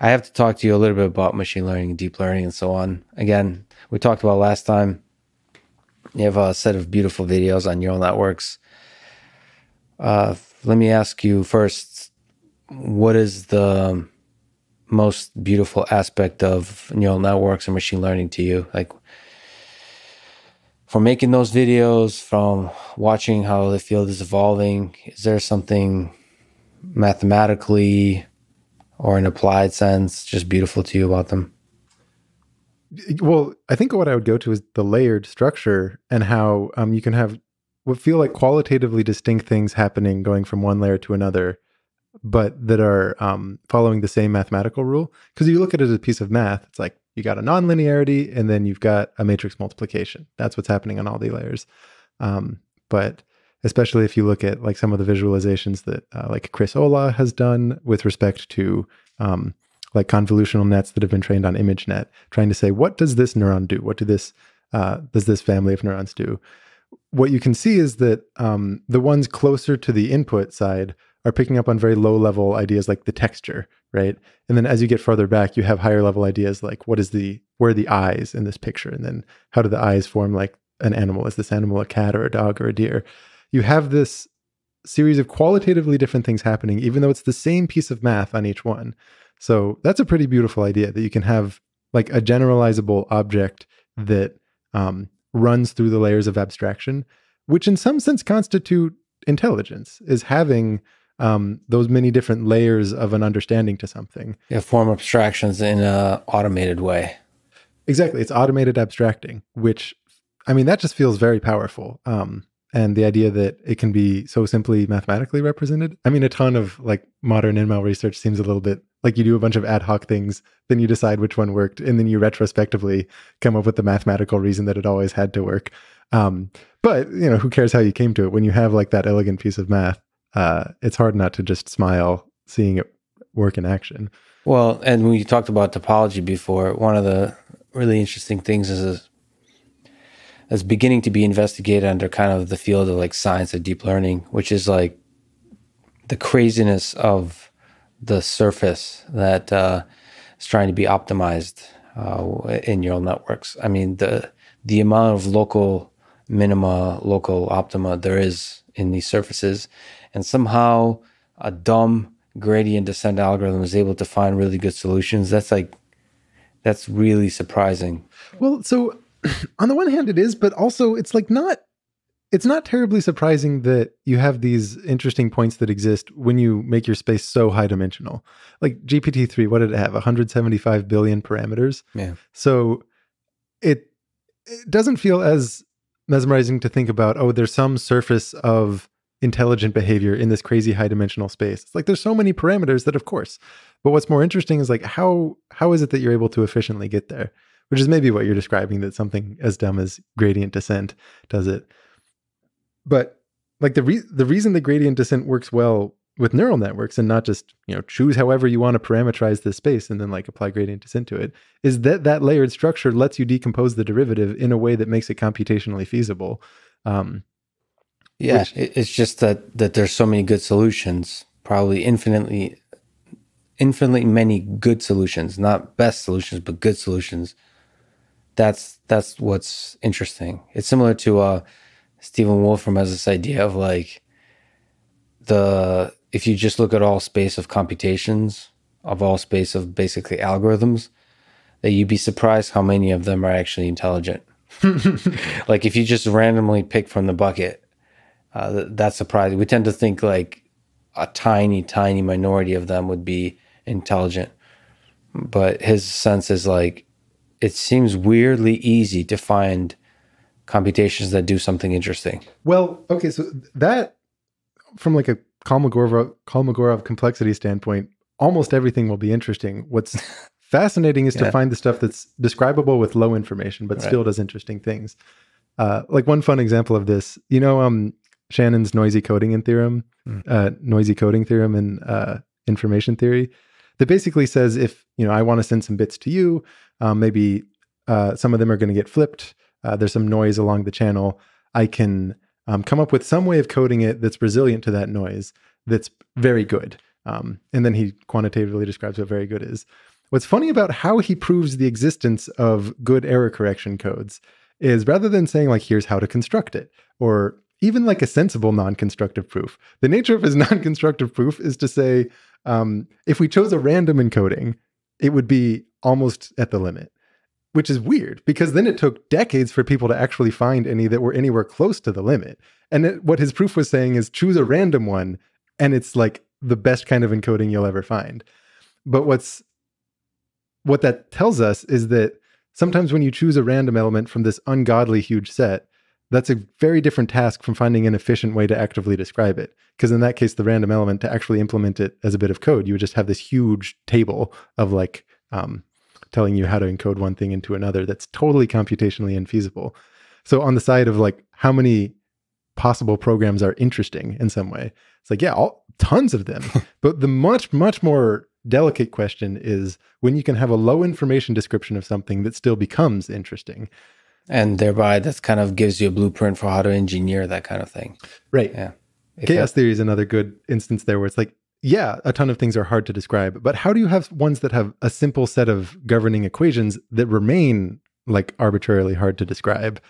I have to talk to you a little bit about machine learning and deep learning and so on. Again, we talked about last time. You have a set of beautiful videos on neural networks. Uh, let me ask you first what is the most beautiful aspect of neural networks and machine learning to you? Like, from making those videos, from watching how the field is evolving, is there something mathematically or an applied sense just beautiful to you about them? Well, I think what I would go to is the layered structure and how um, you can have what feel like qualitatively distinct things happening going from one layer to another, but that are um, following the same mathematical rule. Because you look at it as a piece of math, it's like you got a nonlinearity and then you've got a matrix multiplication. That's what's happening on all the layers. Um, but especially if you look at like some of the visualizations that uh, like Chris Olah has done with respect to um, like convolutional nets that have been trained on ImageNet, trying to say what does this neuron do? What do this uh, does this family of neurons do? What you can see is that um, the ones closer to the input side are picking up on very low level ideas like the texture, right? And then as you get farther back, you have higher level ideas like what is the where are the eyes in this picture, and then how do the eyes form like an animal? Is this animal a cat or a dog or a deer? You have this series of qualitatively different things happening, even though it's the same piece of math on each one. So that's a pretty beautiful idea that you can have like a generalizable object that um, runs through the layers of abstraction, which in some sense constitute intelligence, is having um, those many different layers of an understanding to something. Yeah, form abstractions in an automated way. Exactly. It's automated abstracting, which I mean, that just feels very powerful. Um, and the idea that it can be so simply mathematically represented. I mean, a ton of like modern ML research seems a little bit like you do a bunch of ad hoc things, then you decide which one worked, and then you retrospectively come up with the mathematical reason that it always had to work. Um, but you know, who cares how you came to it? When you have like that elegant piece of math, uh, it's hard not to just smile seeing it work in action. Well, and we talked about topology before. One of the really interesting things is that's beginning to be investigated under kind of the field of like science of deep learning, which is like the craziness of the surface that uh, is trying to be optimized uh, in neural networks. I mean, the the amount of local minima, local optima there is in these surfaces, and somehow a dumb gradient descent algorithm is able to find really good solutions. That's like that's really surprising. Well, so on the one hand it is, but also it's like not it's not terribly surprising that you have these interesting points that exist when you make your space so high dimensional. Like GPT-3, what did it have? 175 billion parameters. Yeah. So it it doesn't feel as mesmerizing to think about, oh, there's some surface of intelligent behavior in this crazy high dimensional space. It's like there's so many parameters that of course. But what's more interesting is like how how is it that you're able to efficiently get there? Which is maybe what you're describing that something as dumb as gradient descent does it. But like the re- the reason the gradient descent works well with neural networks and not just you know choose however you want to parameterize this space and then like apply gradient descent to it is that that layered structure lets you decompose the derivative in a way that makes it computationally feasible um, yeah which, it's just that that there's so many good solutions probably infinitely infinitely many good solutions not best solutions but good solutions that's that's what's interesting. It's similar to uh, Stephen Wolfram has this idea of like the if you just look at all space of computations of all space of basically algorithms, that you'd be surprised how many of them are actually intelligent. like if you just randomly pick from the bucket, uh, that's surprising. We tend to think like a tiny, tiny minority of them would be intelligent, but his sense is like it seems weirdly easy to find computations that do something interesting. Well, okay, so that from like a Kolmogorov, Kolmogorov complexity standpoint, almost everything will be interesting. What's fascinating is yeah. to find the stuff that's describable with low information, but right. still does interesting things. Uh, like one fun example of this, you know, um, Shannon's noisy coding in theorem, mm. uh, noisy coding theorem in uh, information theory, that basically says if you know I want to send some bits to you, um, maybe uh, some of them are going to get flipped. Uh, there's some noise along the channel. I can um, come up with some way of coding it that's resilient to that noise, that's very good. Um, and then he quantitatively describes what very good is. What's funny about how he proves the existence of good error correction codes is rather than saying, like, here's how to construct it, or even like a sensible non constructive proof, the nature of his non constructive proof is to say, um, if we chose a random encoding, it would be almost at the limit, which is weird because then it took decades for people to actually find any that were anywhere close to the limit. And it, what his proof was saying is choose a random one, and it's like the best kind of encoding you'll ever find. But what's what that tells us is that sometimes when you choose a random element from this ungodly huge set, that's a very different task from finding an efficient way to actively describe it. Because in that case, the random element to actually implement it as a bit of code, you would just have this huge table of like um, telling you how to encode one thing into another that's totally computationally infeasible. So on the side of like how many possible programs are interesting in some way, it's like, yeah, all, tons of them. but the much, much more delicate question is when you can have a low information description of something that still becomes interesting. And thereby, that kind of gives you a blueprint for how to engineer that kind of thing. Right. Yeah. If Chaos theory is another good instance there where it's like, yeah, a ton of things are hard to describe, but how do you have ones that have a simple set of governing equations that remain like arbitrarily hard to describe?